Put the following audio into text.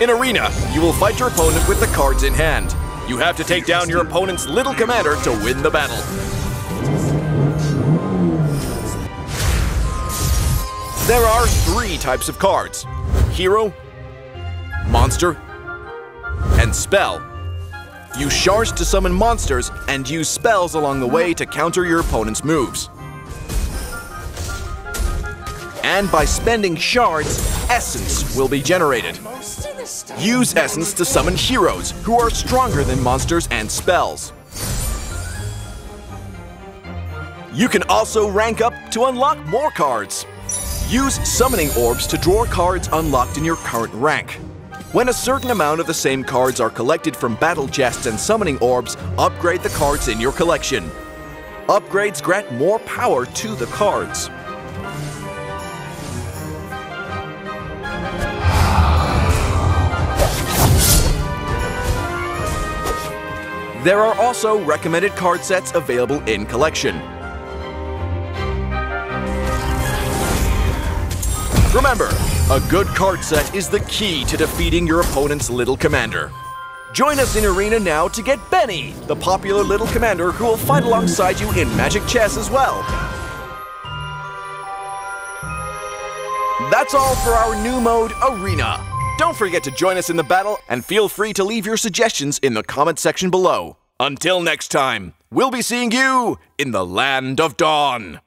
In Arena, you will fight your opponent with the cards in hand. You have to take down your opponent's little commander to win the battle. There are three types of cards. Hero, Monster, and Spell. Use shards to summon monsters and use spells along the way to counter your opponent's moves. And by spending shards, essence will be generated. Use essence to summon heroes who are stronger than monsters and spells. You can also rank up to unlock more cards. Use summoning orbs to draw cards unlocked in your current rank. When a certain amount of the same cards are collected from battle chests and summoning orbs, upgrade the cards in your collection. Upgrades grant more power to the cards. There are also recommended card sets available in collection. Remember, a good card set is the key to defeating your opponent's little commander. Join us in Arena now to get Benny, the popular little commander who will fight alongside you in Magic Chess as well. That's all for our new mode, Arena. Don't forget to join us in the battle and feel free to leave your suggestions in the comment section below. Until next time, we'll be seeing you in the Land of Dawn.